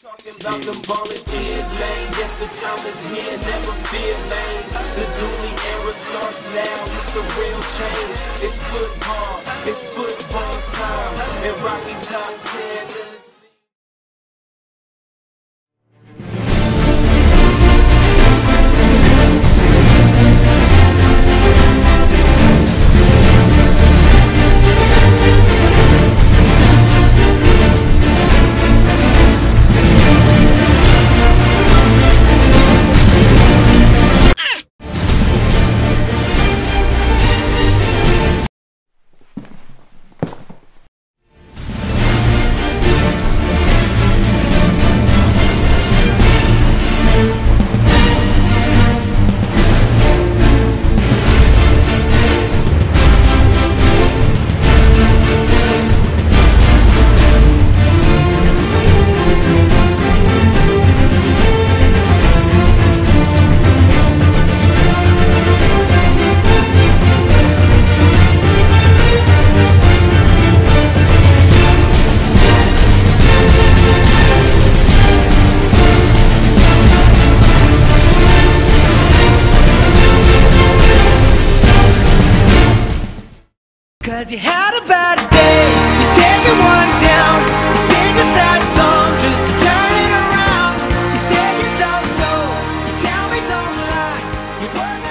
Talking about them volunteers, man. Yes, the time is here, never fear, man. The Dooley era starts now. It's the real change. It's football, it's football time. And Rocky Top 10. Cause you had a bad day, you take it one down, you sing a sad song just to turn it around. You say you don't know, you tell me don't lie, you work